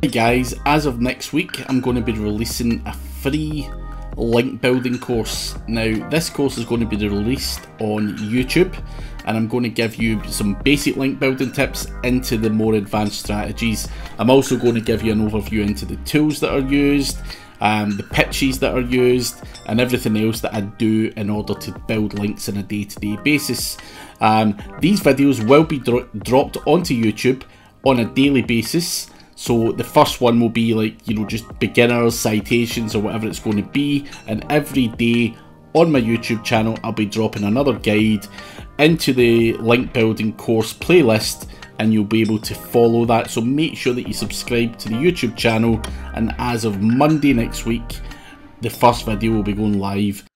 Hey guys, as of next week I'm going to be releasing a free link building course. Now this course is going to be released on YouTube and I'm going to give you some basic link building tips into the more advanced strategies. I'm also going to give you an overview into the tools that are used, um, the pitches that are used, and everything else that I do in order to build links on a day-to-day -day basis. Um, these videos will be dro dropped onto YouTube on a daily basis. So the first one will be like, you know, just beginners, citations, or whatever it's going to be. And every day on my YouTube channel, I'll be dropping another guide into the link building course playlist and you'll be able to follow that. So make sure that you subscribe to the YouTube channel. And as of Monday next week, the first video will be going live